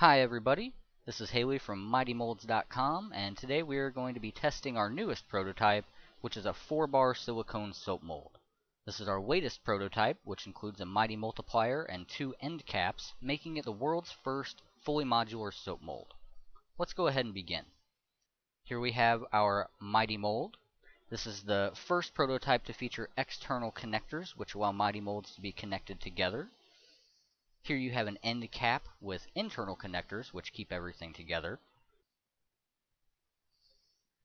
Hi everybody, this is Haley from MightyMolds.com and today we are going to be testing our newest prototype which is a 4-bar silicone soap mold. This is our latest prototype which includes a Mighty Multiplier and two end caps making it the world's first fully modular soap mold. Let's go ahead and begin. Here we have our Mighty Mold. This is the first prototype to feature external connectors which allow Mighty Molds to be connected together. Here you have an end cap with internal connectors, which keep everything together.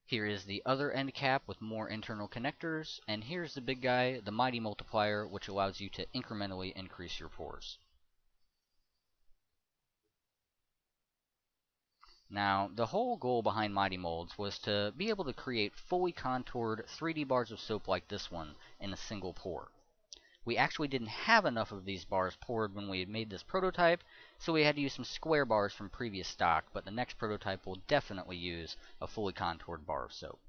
Here is the other end cap with more internal connectors, and here's the big guy, the Mighty Multiplier, which allows you to incrementally increase your pours. Now, the whole goal behind Mighty Molds was to be able to create fully contoured 3D bars of soap like this one in a single pour. We actually didn't have enough of these bars poured when we had made this prototype, so we had to use some square bars from previous stock, but the next prototype will definitely use a fully contoured bar of soap.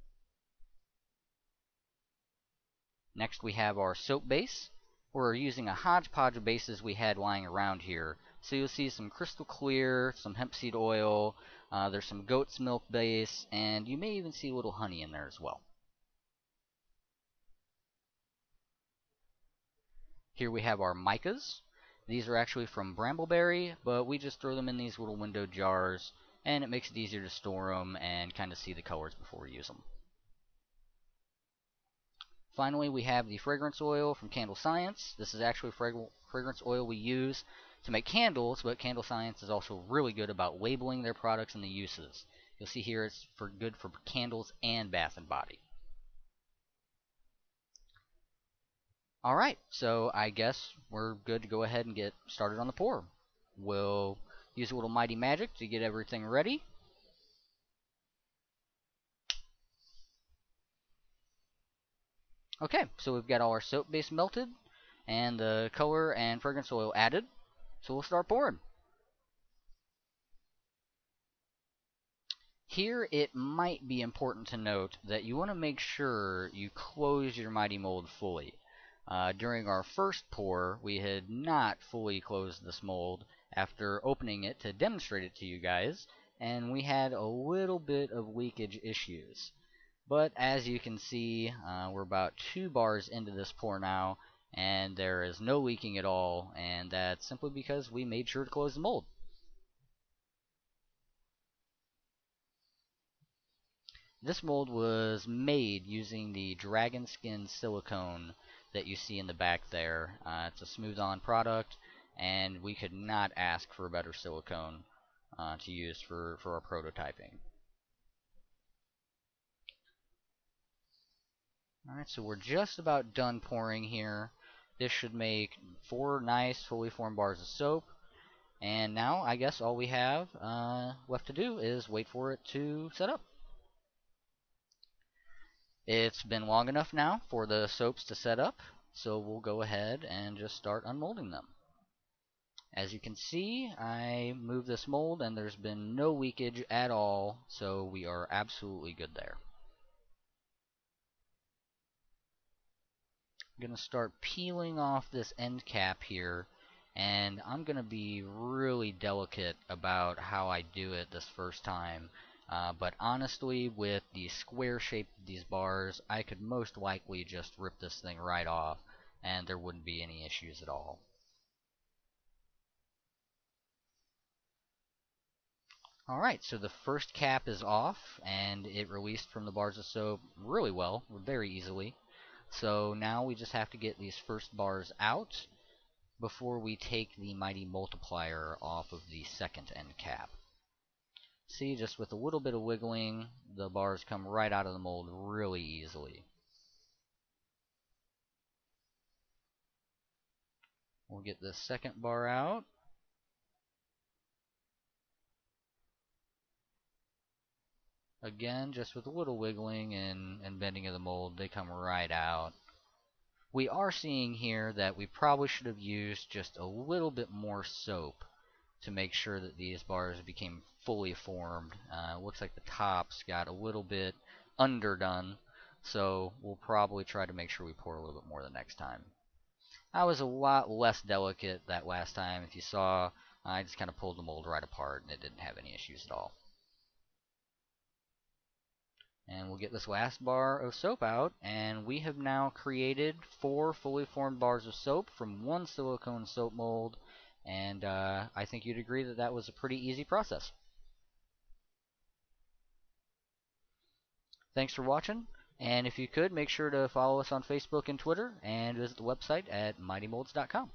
Next we have our soap base. We're using a hodgepodge of bases we had lying around here. So you'll see some crystal clear, some hemp seed oil, uh, there's some goat's milk base, and you may even see a little honey in there as well. Here we have our micas. These are actually from Brambleberry, but we just throw them in these little window jars, and it makes it easier to store them and kind of see the colors before we use them. Finally, we have the fragrance oil from Candle Science. This is actually fragrance oil we use to make candles, but Candle Science is also really good about labeling their products and the uses. You'll see here it's for good for candles and bath and body. Alright, so I guess we're good to go ahead and get started on the pour. We'll use a little Mighty Magic to get everything ready. Okay, so we've got all our soap base melted and the color and fragrance oil added. So we'll start pouring. Here it might be important to note that you want to make sure you close your Mighty Mold fully. Uh, during our first pour, we had not fully closed this mold after opening it to demonstrate it to you guys, and we had a little bit of leakage issues. But as you can see, uh, we're about two bars into this pour now, and there is no leaking at all, and that's simply because we made sure to close the mold. This mold was made using the Dragon Skin silicone that you see in the back there. Uh, it's a Smooth-On product, and we could not ask for a better silicone uh, to use for, for our prototyping. Alright, so we're just about done pouring here. This should make four nice, fully formed bars of soap. And now, I guess all we have uh, left to do is wait for it to set up. It's been long enough now for the soaps to set up, so we'll go ahead and just start unmolding them. As you can see, I moved this mold and there's been no leakage at all, so we are absolutely good there. I'm going to start peeling off this end cap here, and I'm going to be really delicate about how I do it this first time. Uh, but honestly, with the square shape of these bars, I could most likely just rip this thing right off, and there wouldn't be any issues at all. Alright, so the first cap is off, and it released from the bars of soap really well, very easily. So now we just have to get these first bars out before we take the mighty multiplier off of the second end cap. See, just with a little bit of wiggling, the bars come right out of the mold really easily. We'll get the second bar out. Again, just with a little wiggling and, and bending of the mold, they come right out. We are seeing here that we probably should have used just a little bit more soap to make sure that these bars became fully formed. Uh, looks like the tops got a little bit underdone, so we'll probably try to make sure we pour a little bit more the next time. I was a lot less delicate that last time. If you saw, I just kind of pulled the mold right apart and it didn't have any issues at all. And we'll get this last bar of soap out, and we have now created four fully formed bars of soap from one silicone soap mold, and uh, I think you'd agree that that was a pretty easy process. Thanks for watching, and if you could, make sure to follow us on Facebook and Twitter, and visit the website at mightymolds.com.